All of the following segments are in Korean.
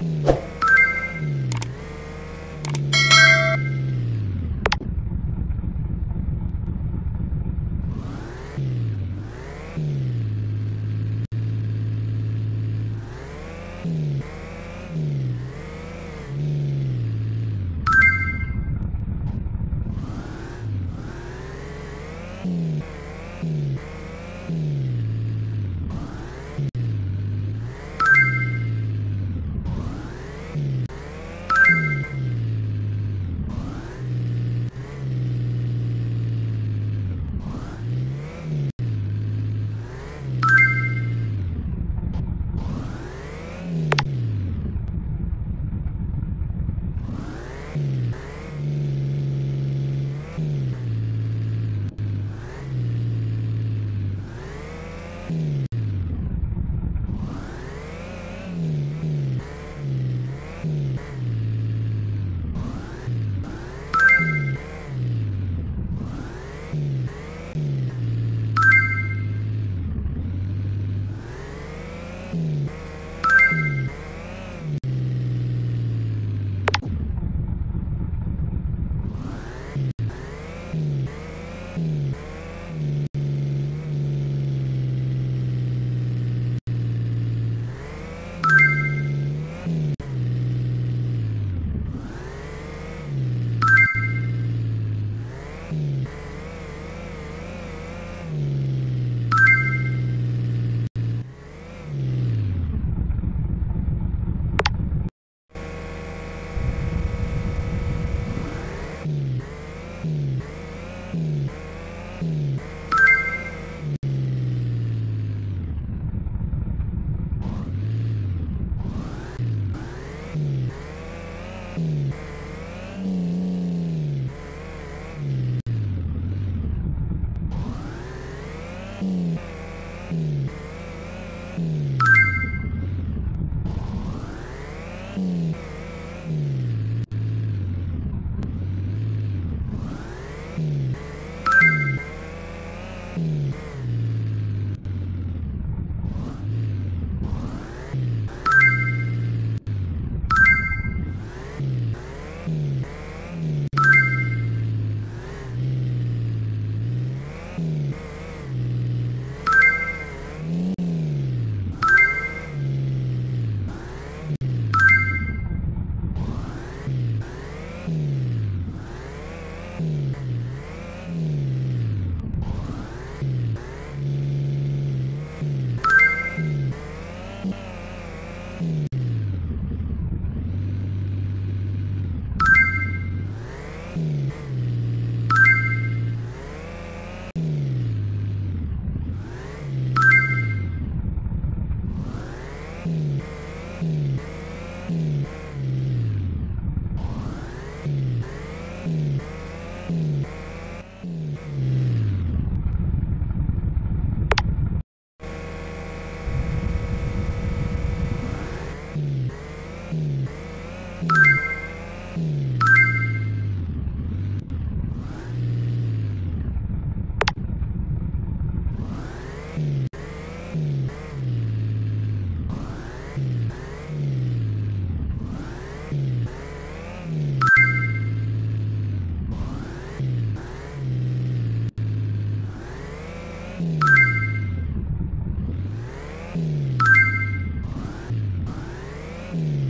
Mm-hmm. Mm-hmm.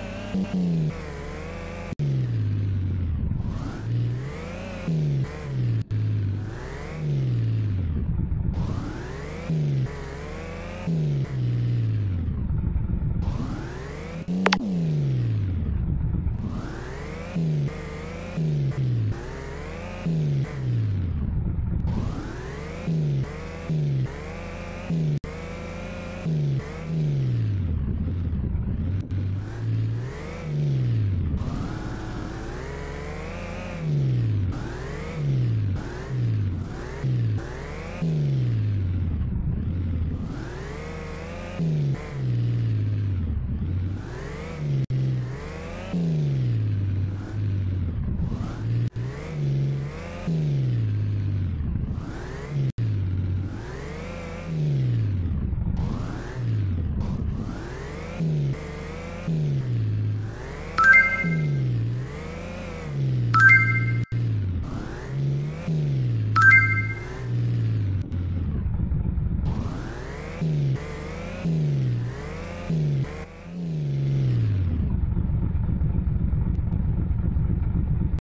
Mm-hmm.